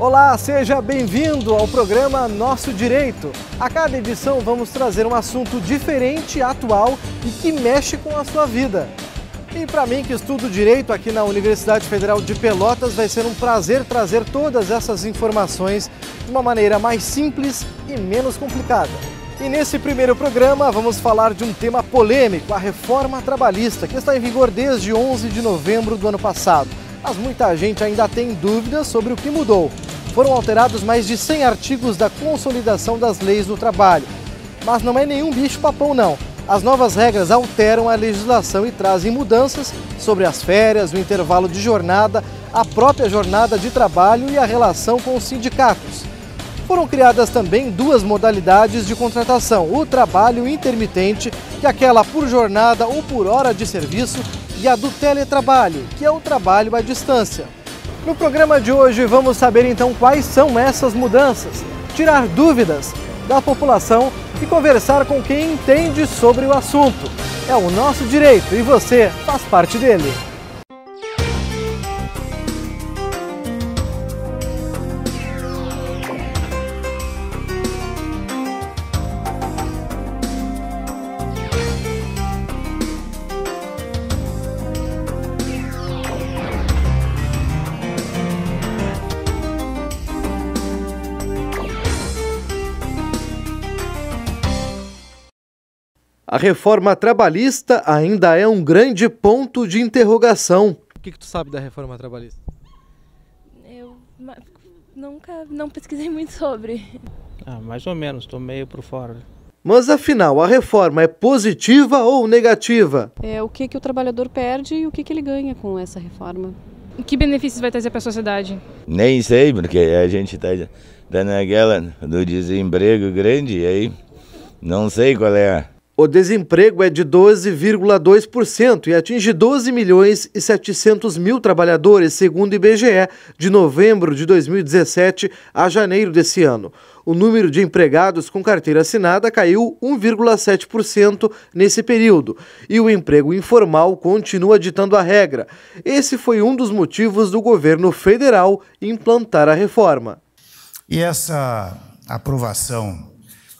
Olá, seja bem-vindo ao programa Nosso Direito. A cada edição vamos trazer um assunto diferente, atual e que mexe com a sua vida. E para mim, que estudo direito aqui na Universidade Federal de Pelotas, vai ser um prazer trazer todas essas informações de uma maneira mais simples e menos complicada. E nesse primeiro programa vamos falar de um tema polêmico, a reforma trabalhista, que está em vigor desde 11 de novembro do ano passado. Mas muita gente ainda tem dúvidas sobre o que mudou. Foram alterados mais de 100 artigos da consolidação das leis do trabalho. Mas não é nenhum bicho-papão, não. As novas regras alteram a legislação e trazem mudanças sobre as férias, o intervalo de jornada, a própria jornada de trabalho e a relação com os sindicatos. Foram criadas também duas modalidades de contratação: o trabalho intermitente, que é aquela por jornada ou por hora de serviço, e a do teletrabalho, que é o trabalho à distância. No programa de hoje vamos saber então quais são essas mudanças, tirar dúvidas da população e conversar com quem entende sobre o assunto. É o nosso direito e você faz parte dele. Reforma trabalhista ainda é um grande ponto de interrogação. O que, que tu sabe da reforma trabalhista? Eu nunca não pesquisei muito sobre. Ah, mais ou menos, estou meio por fora. Mas afinal, a reforma é positiva ou negativa? É o que, que o trabalhador perde e o que, que ele ganha com essa reforma. Que benefícios vai trazer para a sociedade? Nem sei, porque a gente está tá naquela do desemprego grande e aí não sei qual é a o desemprego é de 12,2% e atinge 12 milhões e 700 mil trabalhadores, segundo o IBGE, de novembro de 2017 a janeiro desse ano. O número de empregados com carteira assinada caiu 1,7% nesse período e o emprego informal continua ditando a regra. Esse foi um dos motivos do governo federal implantar a reforma. E essa aprovação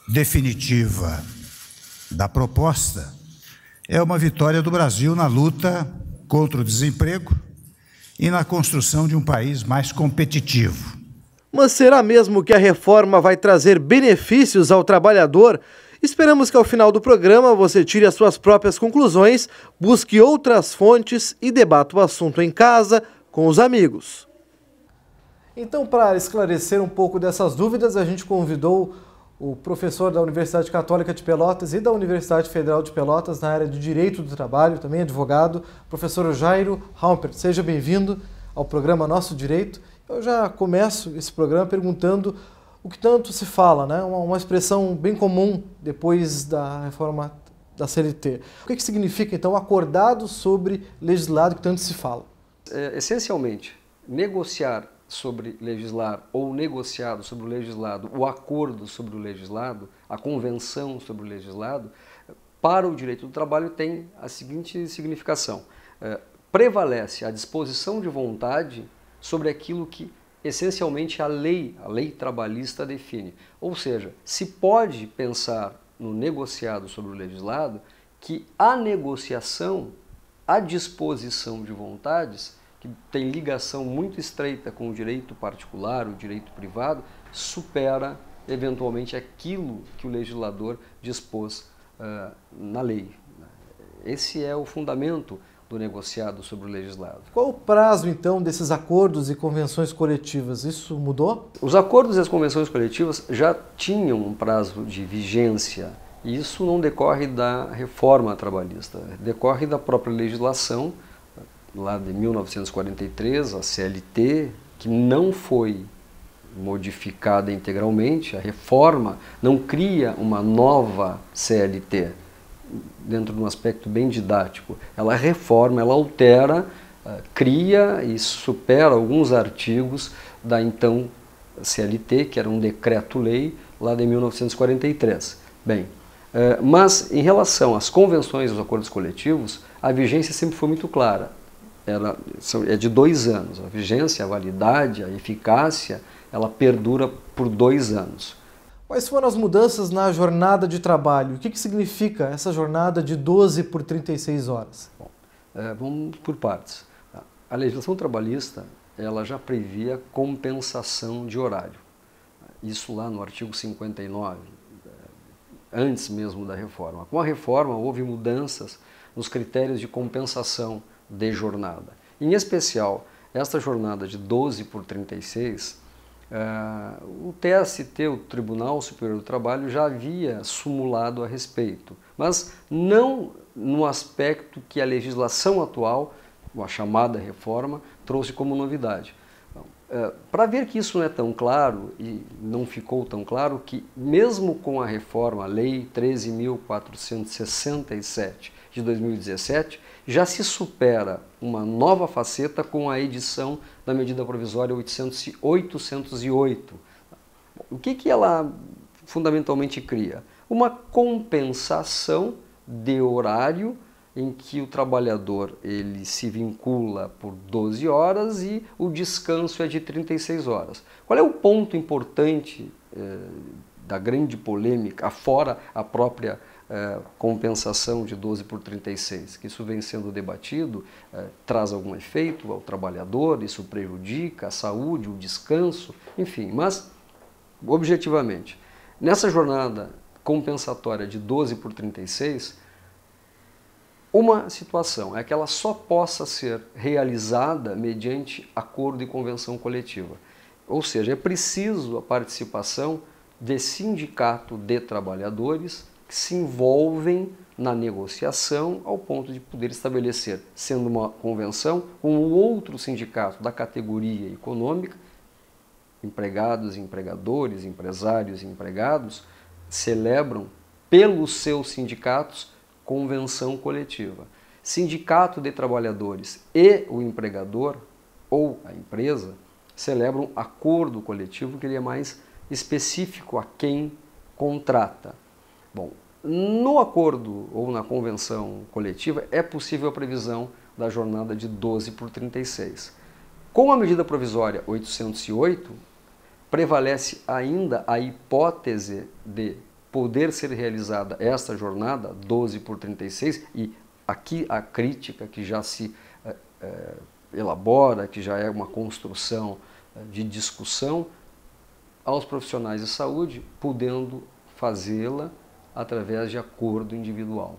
definitiva da proposta é uma vitória do Brasil na luta contra o desemprego e na construção de um país mais competitivo. Mas será mesmo que a reforma vai trazer benefícios ao trabalhador? Esperamos que ao final do programa você tire as suas próprias conclusões, busque outras fontes e debata o assunto em casa com os amigos. Então, para esclarecer um pouco dessas dúvidas, a gente convidou o professor da Universidade Católica de Pelotas e da Universidade Federal de Pelotas na área de Direito do Trabalho, também advogado, professor Jairo Hampert. Seja bem-vindo ao programa Nosso Direito. Eu já começo esse programa perguntando o que tanto se fala, né? uma, uma expressão bem comum depois da reforma da CLT. O que, que significa, então, acordado sobre legislado que tanto se fala? É, essencialmente, negociar sobre legislar ou negociado sobre o legislado, o acordo sobre o legislado, a convenção sobre o legislado, para o direito do trabalho tem a seguinte significação: é, prevalece a disposição de vontade sobre aquilo que essencialmente a lei, a lei trabalhista define. Ou seja, se pode pensar no negociado sobre o legislado que a negociação, a disposição de vontades que tem ligação muito estreita com o direito particular, o direito privado, supera eventualmente aquilo que o legislador dispôs uh, na lei. Esse é o fundamento do negociado sobre o legislado. Qual o prazo, então, desses acordos e convenções coletivas? Isso mudou? Os acordos e as convenções coletivas já tinham um prazo de vigência. E isso não decorre da reforma trabalhista, decorre da própria legislação lá de 1943, a CLT, que não foi modificada integralmente, a reforma não cria uma nova CLT, dentro de um aspecto bem didático. Ela reforma, ela altera, eh, cria e supera alguns artigos da então CLT, que era um decreto-lei lá de 1943. Bem, eh, mas em relação às convenções e acordos coletivos, a vigência sempre foi muito clara ela é de dois anos. A vigência, a validade, a eficácia ela perdura por dois anos. Quais foram as mudanças na jornada de trabalho? O que, que significa essa jornada de 12 por 36 horas? Bom, é, vamos por partes. A legislação trabalhista ela já previa compensação de horário. Isso lá no artigo 59, antes mesmo da reforma. Com a reforma, houve mudanças nos critérios de compensação de jornada. Em especial, esta jornada de 12 por 36, uh, eh, o TST, o Tribunal Superior do Trabalho, já havia sumulado a respeito, mas não no aspecto que a legislação atual, a chamada reforma, trouxe como novidade. É, para ver que isso não é tão claro e não ficou tão claro que mesmo com a reforma, a lei 13.467 de 2017, já se supera uma nova faceta com a edição da medida provisória 800, 808. O que, que ela fundamentalmente cria? Uma compensação de horário em que o trabalhador ele se vincula por 12 horas e o descanso é de 36 horas. Qual é o ponto importante eh, da grande polêmica, fora a própria eh, compensação de 12 por 36? Que isso vem sendo debatido, eh, traz algum efeito ao trabalhador, isso prejudica a saúde, o descanso, enfim, mas objetivamente, nessa jornada compensatória de 12 por 36, uma situação é que ela só possa ser realizada mediante acordo e convenção coletiva. Ou seja, é preciso a participação de sindicato de trabalhadores que se envolvem na negociação ao ponto de poder estabelecer, sendo uma convenção, com um outro sindicato da categoria econômica, empregados, empregadores, empresários e empregados, celebram pelos seus sindicatos convenção coletiva. Sindicato de trabalhadores e o empregador ou a empresa celebram acordo coletivo que ele é mais específico a quem contrata. Bom, no acordo ou na convenção coletiva é possível a previsão da jornada de 12 por 36. Com a medida provisória 808, prevalece ainda a hipótese de poder ser realizada esta jornada, 12 por 36, e aqui a crítica que já se é, elabora, que já é uma construção eh, de discussão, aos profissionais de saúde, podendo fazê-la através de acordo individual.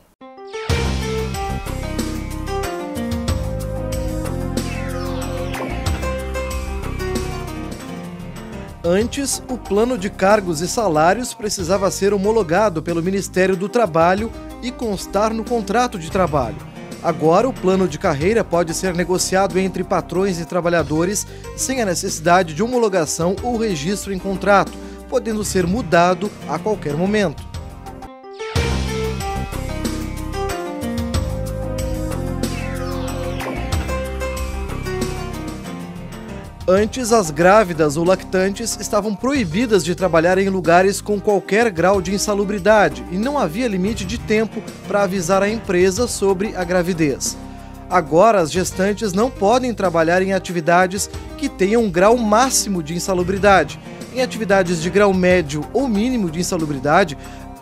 Antes, o plano de cargos e salários precisava ser homologado pelo Ministério do Trabalho e constar no contrato de trabalho. Agora, o plano de carreira pode ser negociado entre patrões e trabalhadores sem a necessidade de homologação ou registro em contrato, podendo ser mudado a qualquer momento. Antes, as grávidas ou lactantes estavam proibidas de trabalhar em lugares com qualquer grau de insalubridade e não havia limite de tempo para avisar a empresa sobre a gravidez. Agora, as gestantes não podem trabalhar em atividades que tenham um grau máximo de insalubridade. Em atividades de grau médio ou mínimo de insalubridade,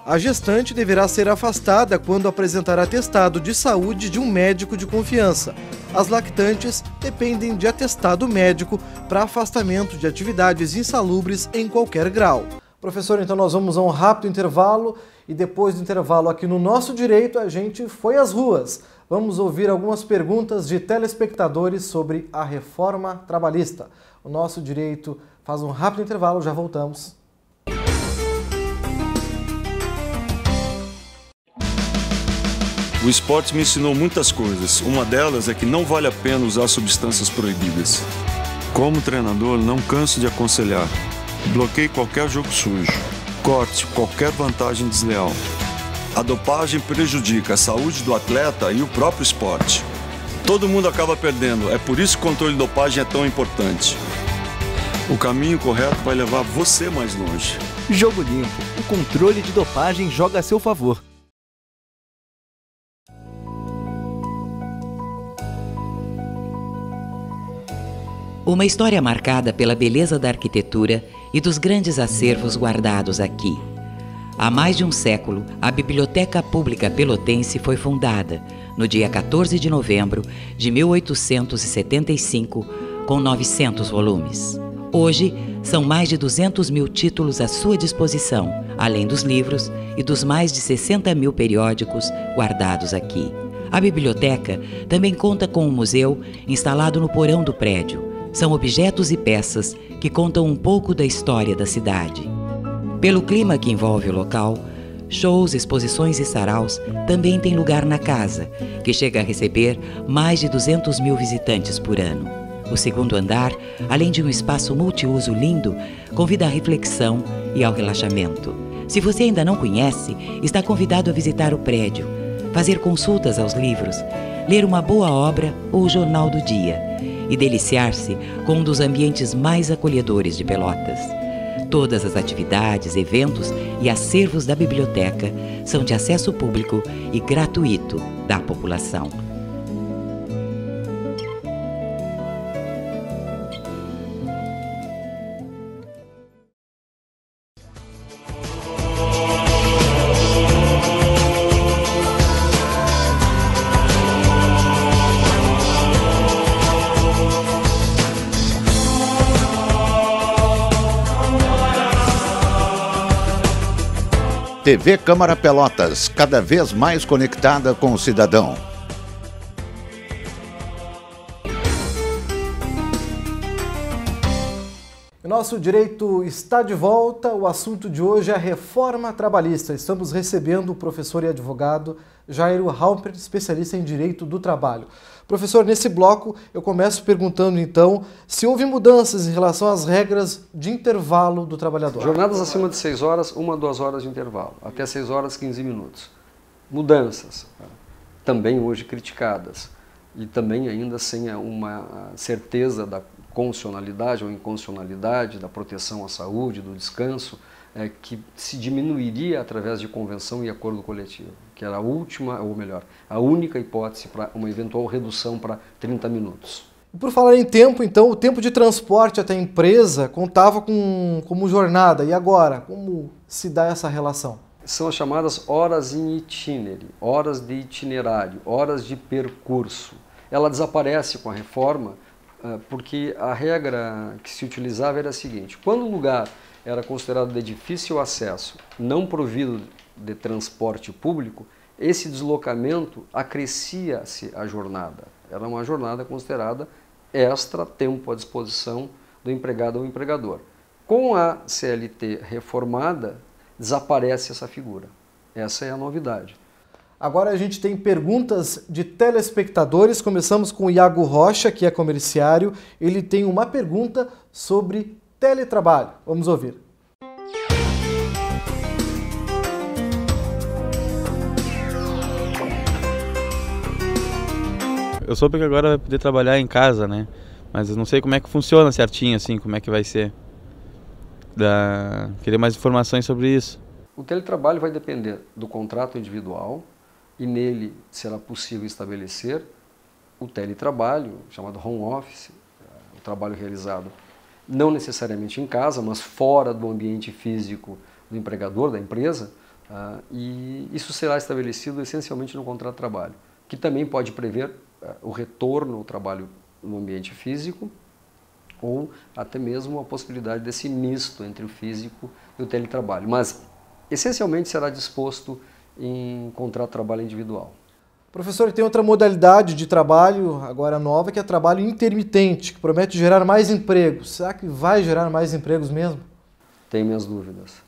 a gestante deverá ser afastada quando apresentar atestado de saúde de um médico de confiança. As lactantes dependem de atestado médico para afastamento de atividades insalubres em qualquer grau. Professor, então nós vamos a um rápido intervalo e depois do intervalo aqui no nosso direito a gente foi às ruas. Vamos ouvir algumas perguntas de telespectadores sobre a reforma trabalhista. O nosso direito faz um rápido intervalo, já voltamos. O esporte me ensinou muitas coisas. Uma delas é que não vale a pena usar substâncias proibidas. Como treinador, não canso de aconselhar. Bloqueie qualquer jogo sujo. Corte qualquer vantagem desleal. A dopagem prejudica a saúde do atleta e o próprio esporte. Todo mundo acaba perdendo, é por isso que o controle de dopagem é tão importante. O caminho correto vai levar você mais longe. Jogo Limpo. O controle de dopagem joga a seu favor. Uma história marcada pela beleza da arquitetura e dos grandes acervos guardados aqui. Há mais de um século, a Biblioteca Pública Pelotense foi fundada, no dia 14 de novembro de 1875, com 900 volumes. Hoje, são mais de 200 mil títulos à sua disposição, além dos livros e dos mais de 60 mil periódicos guardados aqui. A biblioteca também conta com um museu instalado no porão do prédio. São objetos e peças que contam um pouco da história da cidade. Pelo clima que envolve o local, shows, exposições e saraus também têm lugar na casa, que chega a receber mais de 200 mil visitantes por ano. O segundo andar, além de um espaço multiuso lindo, convida à reflexão e ao relaxamento. Se você ainda não conhece, está convidado a visitar o prédio, fazer consultas aos livros, ler uma boa obra ou o jornal do dia e deliciar-se com um dos ambientes mais acolhedores de Pelotas. Todas as atividades, eventos e acervos da biblioteca são de acesso público e gratuito da população. TV Câmara Pelotas, cada vez mais conectada com o cidadão. Nosso direito está de volta. O assunto de hoje é a reforma trabalhista. Estamos recebendo o professor e advogado Jairo Halper, especialista em direito do trabalho. Professor, nesse bloco eu começo perguntando então se houve mudanças em relação às regras de intervalo do trabalhador. Jornadas acima de 6 horas, uma, duas horas de intervalo, até 6 horas, 15 minutos. Mudanças, também hoje criticadas, e também ainda sem uma certeza da constitucionalidade ou inconstitucionalidade, da proteção à saúde, do descanso, é, que se diminuiria através de convenção e acordo coletivo, que era a última, ou melhor, a única hipótese para uma eventual redução para 30 minutos. Por falar em tempo, então, o tempo de transporte até a empresa contava com como jornada. E agora, como se dá essa relação? São as chamadas horas em itinerário, horas de itinerário, horas de percurso. Ela desaparece com a reforma porque a regra que se utilizava era a seguinte: quando o lugar era considerado de difícil acesso, não provido de transporte público, esse deslocamento acrescia-se a jornada. Era uma jornada considerada extra tempo à disposição do empregado ou empregador. Com a CLT reformada, desaparece essa figura. Essa é a novidade. Agora a gente tem perguntas de telespectadores. Começamos com o Iago Rocha, que é comerciário. Ele tem uma pergunta sobre teletrabalho. Vamos ouvir. Eu soube que agora vai poder trabalhar em casa, né? Mas eu não sei como é que funciona certinho, assim, como é que vai ser. Da... Queria mais informações sobre isso. O teletrabalho vai depender do contrato individual e nele será possível estabelecer o teletrabalho, chamado home office, o trabalho realizado não necessariamente em casa, mas fora do ambiente físico do empregador, da empresa, uh, e isso será estabelecido essencialmente no contrato de trabalho, que também pode prever uh, o retorno ao trabalho no ambiente físico ou até mesmo a possibilidade desse misto entre o físico e o teletrabalho, mas essencialmente será disposto em contrato de trabalho individual. Professor, tem outra modalidade de trabalho agora nova, que é trabalho intermitente, que promete gerar mais empregos. Será que vai gerar mais empregos mesmo? Tenho minhas dúvidas.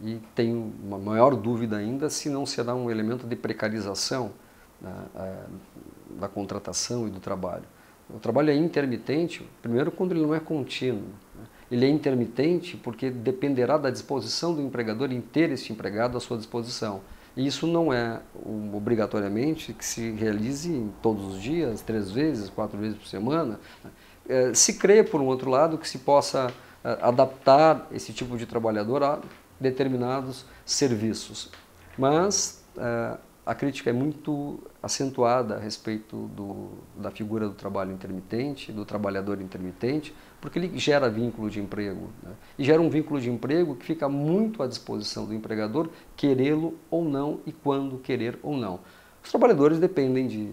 E tenho uma maior dúvida ainda se não será um elemento de precarização né, é, da contratação e do trabalho. O trabalho é intermitente, primeiro, quando ele não é contínuo. Né. Ele é intermitente porque dependerá da disposição do empregador em ter este empregado à sua disposição. E isso não é um, obrigatoriamente que se realize todos os dias, três vezes, quatro vezes por semana. É, se crê, por um outro lado, que se possa é, adaptar esse tipo de trabalhador a determinados serviços. Mas é, a crítica é muito acentuada a respeito do, da figura do trabalho intermitente, do trabalhador intermitente, porque ele gera vínculo de emprego. Né? E gera um vínculo de emprego que fica muito à disposição do empregador, querê-lo ou não e quando querer ou não. Os trabalhadores dependem de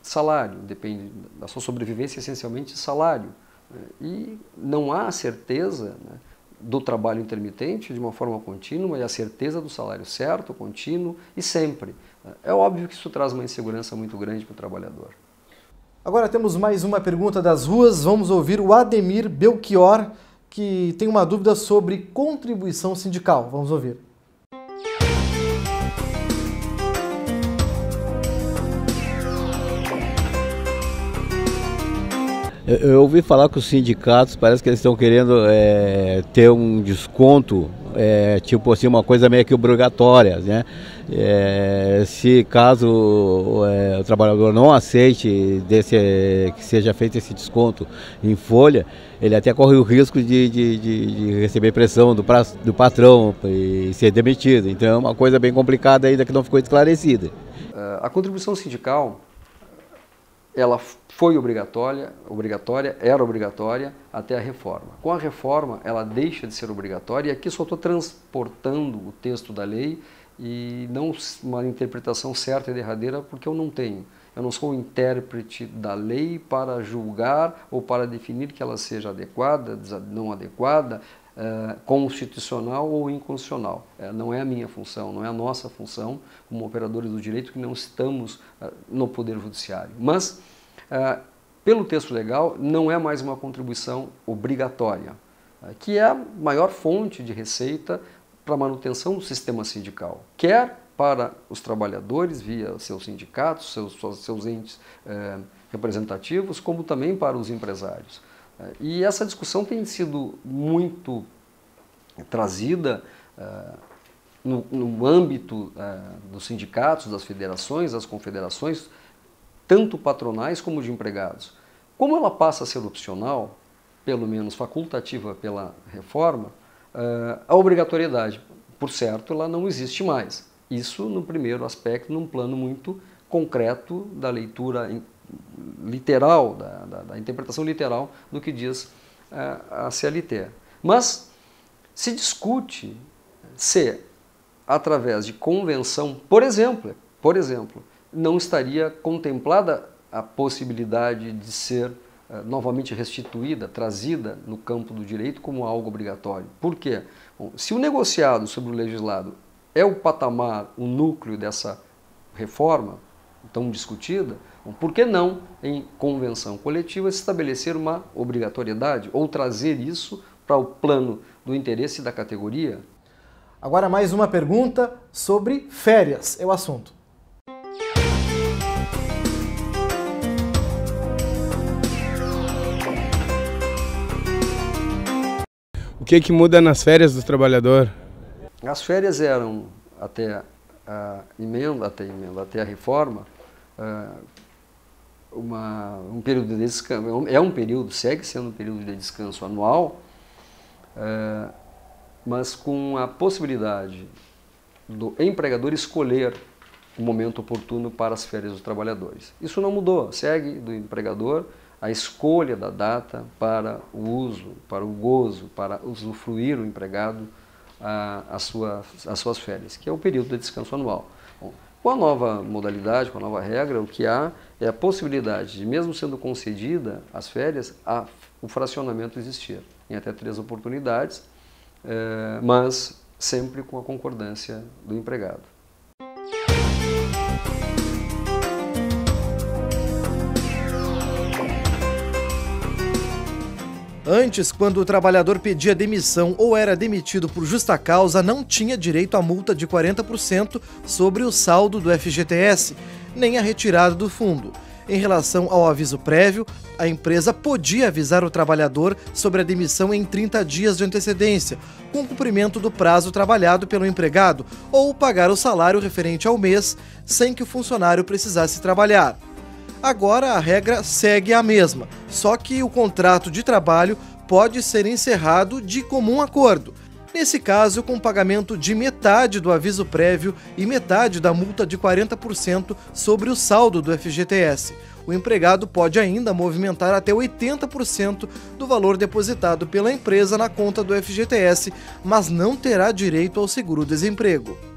salário, dependem da sua sobrevivência essencialmente de salário. Né? E não há certeza né, do trabalho intermitente de uma forma contínua e a certeza do salário certo, contínuo e sempre. É óbvio que isso traz uma insegurança muito grande para o trabalhador. Agora temos mais uma pergunta das ruas. Vamos ouvir o Ademir Belchior, que tem uma dúvida sobre contribuição sindical. Vamos ouvir. Eu, eu, ouvi falar que os sindicatos parece que eles estão querendo é, ter um desconto, é, tipo assim, uma coisa meio que obrigatória, né? É, se caso é, o trabalhador não aceite desse, que seja feito esse desconto em folha, ele até corre o risco de, de, de, de receber pressão do, pra, do patrão e ser demitido. Então é uma coisa bem complicada ainda que não ficou esclarecida. É, a contribuição sindical ela foi obrigatória, obrigatória, era obrigatória até a reforma. Com a reforma, ela deixa de ser obrigatória, e aqui só estou transportando o texto da lei e não uma interpretação certa e derradeira, porque eu não tenho. Eu não sou o intérprete da lei para julgar ou para definir que ela seja adequada, não adequada, eh, constitucional ou inconstitucional. Eh, não é a minha função, não é a nossa função como operadores do direito que não estamos eh, no Poder Judiciário. Mas, pelo texto legal, não é mais uma contribuição obrigatória, que é a maior fonte de receita para a manutenção do sistema sindical, quer para os trabalhadores via seus sindicatos, seus, seus entes representativos, como também para os empresários. E essa discussão tem sido muito trazida no, no, âmbito dos sindicatos, das federações, das confederações, tanto patronais como de empregados. Como ela passa a ser opcional, pelo menos facultativa pela reforma, uh, a obrigatoriedade, por certo, ela não existe mais. Isso no primeiro aspecto, num plano muito concreto da leitura literal, da, da, da interpretação literal do que diz é, a CLT. Mas se discute se, através de convenção, por exemplo, por exemplo, não estaria contemplada a possibilidade de ser uh, novamente restituída, trazida no campo do direito como algo obrigatório. Por quê? Bom, se o negociado sobre o legislado é o patamar, o núcleo dessa reforma tão discutida, por que não, em convenção coletiva, estabelecer uma obrigatoriedade ou trazer isso para o plano do interesse da categoria? Agora, mais uma pergunta sobre férias é o assunto. Que, que muda nas férias do trabalhador? As férias eram até a emenda, até a emenda, até a reforma, ah, uma, um período de descanso, é um período, segue sendo um período de descanso anual, é, mas com a possibilidade do empregador escolher o momento oportuno para as férias dos trabalhadores. Isso não mudou, segue do empregador a escolha da data para o uso, para o gozo, para usufruir o empregado a, sua, as suas férias, que é o período de descanso anual. Com a nova modalidade, com a nova regra, o que há é a possibilidade de, mesmo sendo concedida as férias, a, o fracionamento existir em até três oportunidades, é, mas sempre com a concordância do empregado. Antes, quando o trabalhador pedia demissão ou era demitido por justa causa, não tinha direito à multa de 40% sobre o saldo do FGTS, nem a retirada do fundo. Em relação ao aviso prévio, a empresa podia avisar o trabalhador sobre a demissão em 30 dias de antecedência, com cumprimento do prazo trabalhado pelo empregado, ou pagar o salário referente ao mês, sem que o funcionário precisasse trabalhar. Agora a regra segue a mesma, só que o contrato de trabalho pode ser encerrado de comum acordo. Nesse caso, com pagamento de metade do aviso prévio e metade da multa de 40% sobre o saldo do FGTS. O empregado pode ainda movimentar até 80% do valor depositado pela empresa na conta do FGTS, mas não terá direito ao seguro-desemprego.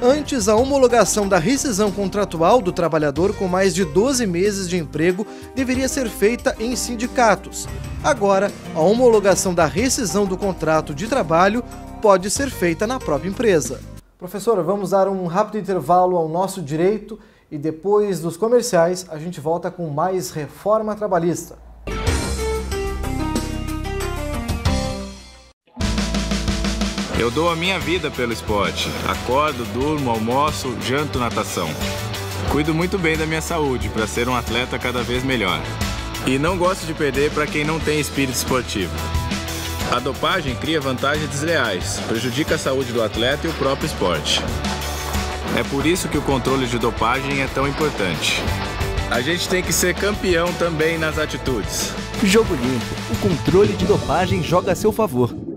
Antes, a homologação da rescisão contratual do trabalhador com mais de 12 meses de emprego deveria ser feita em sindicatos. Agora, a homologação da rescisão do contrato de trabalho pode ser feita na própria empresa. Professora, vamos dar um rápido intervalo ao nosso direito e depois dos comerciais a gente volta com mais reforma trabalhista. Eu dou a minha vida pelo esporte. Acordo, durmo, almoço, janto natação. Cuido muito bem da minha saúde para ser um atleta cada vez melhor. E não gosto de perder para quem não tem espírito esportivo. A dopagem cria vantagens desleais, prejudica a saúde do atleta e o próprio esporte. É por isso que o controle de dopagem é tão importante. A gente tem que ser campeão também nas atitudes. Jogo Limpo. O controle de dopagem joga a seu favor.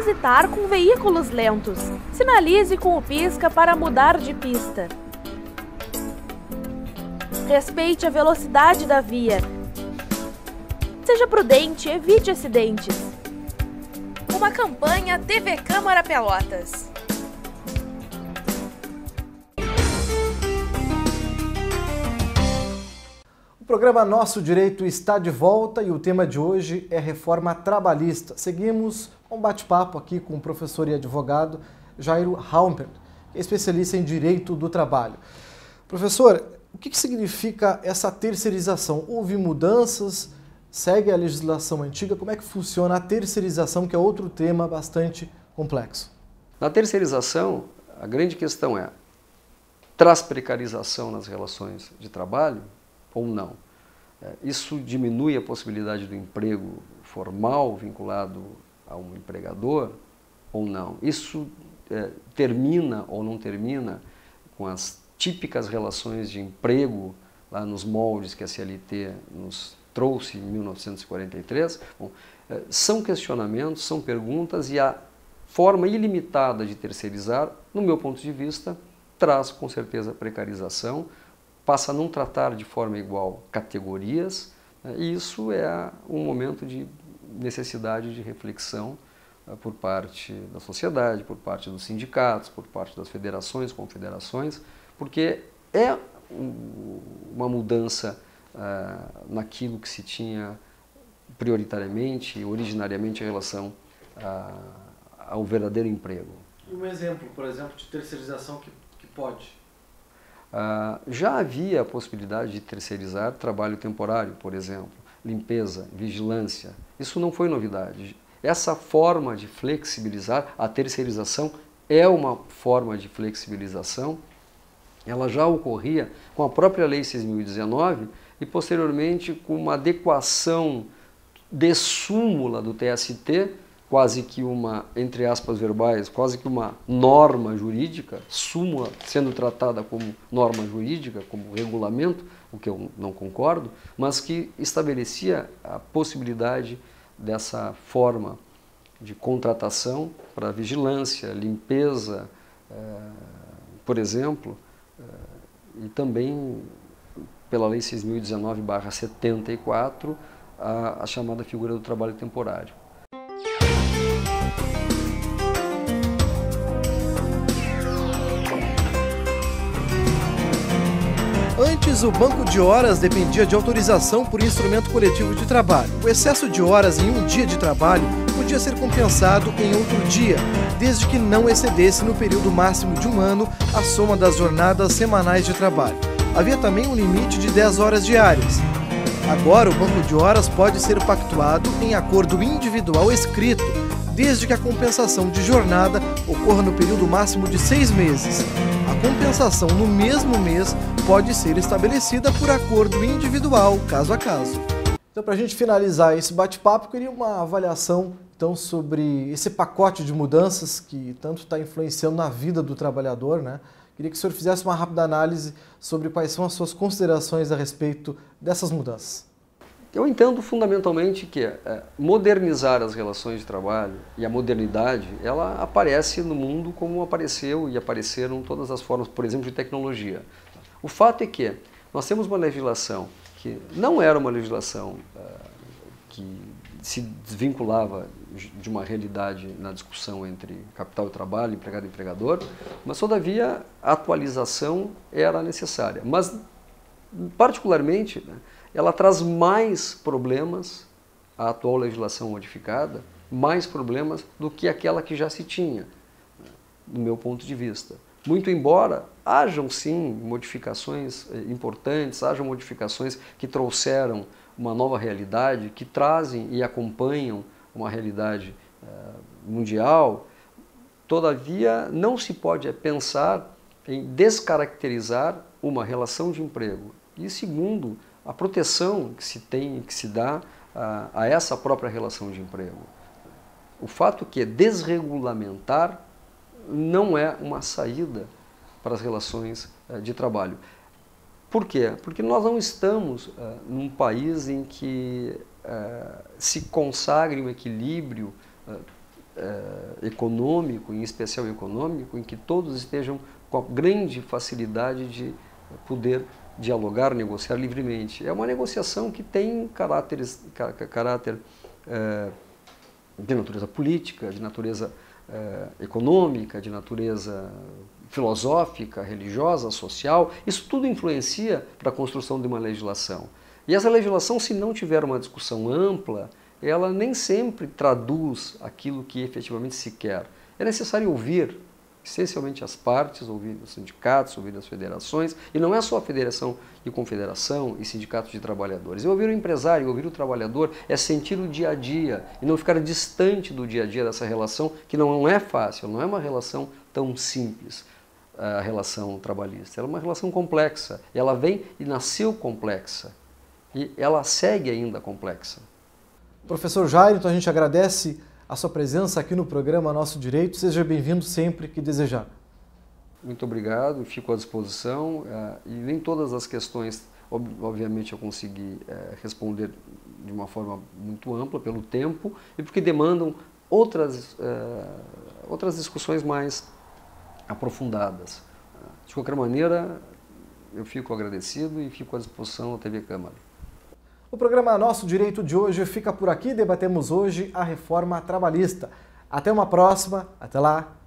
Transitar com veículos lentos. Sinalize com o pisca para mudar de pista. Respeite a velocidade da via. Seja prudente, evite acidentes. Uma campanha TV Câmara Pelotas. O programa Nosso Direito está de volta e o tema de hoje é reforma trabalhista. Seguimos um bate-papo aqui com o professor e advogado Jairo Haumper, que é especialista em direito do trabalho. Professor, o que, que significa essa terceirização? Houve mudanças? Segue a legislação antiga? Como é que funciona a terceirização, que é outro tema bastante complexo? Na terceirização, a grande questão é: traz precarização nas relações de trabalho ou não? É, isso diminui a possibilidade do emprego formal vinculado a um empregador ou não? Isso é, termina ou não termina com as típicas relações de emprego lá nos moldes que a CLT nos trouxe em 1943? Bom, é, são questionamentos, são perguntas e a forma ilimitada de terceirizar, no meu ponto de vista, traz com certeza precarização, passa a não tratar de forma igual categorias, né, e isso é um momento de necessidade de reflexão uh, por parte da sociedade, por parte dos sindicatos, por parte das federações, confederações, porque é um, uma mudança uh, naquilo que se tinha prioritariamente, originariamente em relação uh, ao verdadeiro emprego. Um exemplo, por exemplo, de terceirização que, que pode? Já havia a possibilidade de terceirizar trabalho temporário, por exemplo, limpeza, vigilância. Isso não foi novidade. Essa forma de flexibilizar, a terceirização é uma forma de flexibilização, ela já ocorria com a própria Lei 6.019 e posteriormente com uma adequação de súmula do TST, quase que uma, entre aspas verbais, quase que uma norma jurídica, súmula sendo tratada como norma jurídica, como regulamento, o que eu não concordo, mas que estabelecia a possibilidade dessa forma de contratação para vigilância, limpeza, eh, por exemplo, eh, e também pela Lei 6.019-74, a, a chamada figura do trabalho temporário. Antes, o banco de horas dependia de autorização por instrumento coletivo de trabalho. O excesso de horas em um dia de trabalho podia ser compensado em outro dia, desde que não excedesse no período máximo de um ano a soma das jornadas semanais de trabalho. Havia também um limite de 10 horas diárias. Agora, o banco de horas pode ser pactuado em acordo individual escrito, desde que a compensação de jornada ocorra no período máximo de seis meses. Compensação no mesmo mês pode ser estabelecida por acordo individual, caso a caso. Então, para a gente finalizar esse bate-papo, queria uma avaliação então sobre esse pacote de mudanças que tanto está influenciando na vida do trabalhador, né? Queria que o senhor fizesse uma rápida análise sobre quais são as suas considerações a respeito dessas mudanças. Eu entendo fundamentalmente que é, modernizar as relações de trabalho e a modernidade, ela aparece no mundo como apareceu e apareceram todas as formas, por exemplo, de tecnologia. O fato é que nós temos uma legislação que não era uma legislação uh, que se desvinculava de uma realidade na discussão entre capital e trabalho, empregado e empregador, mas todavia a atualização era necessária. Mas, particularmente, né, ela traz mais problemas, a atual legislação modificada, mais problemas do que aquela que já se tinha, né, do meu ponto de vista. Muito embora hajam sim modificações eh, importantes, hajam modificações que trouxeram uma nova realidade, que trazem e acompanham uma realidade uh, mundial, todavia não se pode pensar em descaracterizar uma relação de emprego. E segundo, a proteção que se tem, que se dá a, a essa própria relação de emprego. O fato que é desregulamentar não é uma saída para as relações uh, de trabalho. Por quê? Porque nós não estamos uh, num país em que uh, se consagre um equilíbrio uh, econômico, em especial econômico, em que todos estejam com a grande facilidade de poder dialogar, negociar livremente. É uma negociação que tem caráteres, caráter de natureza política, de natureza econômica, de natureza filosófica, religiosa, social, isso tudo influencia para a construção de uma legislação. E essa legislação, se não tiver uma discussão ampla, ela nem sempre traduz aquilo que efetivamente se quer. É necessário ouvir, essencialmente as partes, ouvir os sindicatos, ouvir as federações, e não é só a federação e confederação e sindicatos de trabalhadores. É ouvir o empresário, ouvir o trabalhador, é sentir o dia a dia e não ficar distante do dia a dia dessa relação, que não é fácil, não é uma relação tão simples a relação trabalhista. Ela é uma relação complexa. Ela vem e nasceu complexa. E ela segue ainda complexa. Professor Jairo, então a gente agradece a sua presença aqui no programa Nosso Direito. Seja bem-vindo sempre que desejar. Muito obrigado, fico à disposição. Eh, e nem todas as questões, obviamente, eu consegui eh, responder de uma forma muito ampla pelo tempo e porque demandam outras, eh, outras discussões mais aprofundadas. De qualquer maneira, eu fico agradecido e fico à disposição da TV Câmara. O programa Nosso Direito de hoje fica por aqui. Debatemos hoje a reforma trabalhista. Até uma próxima. Até lá.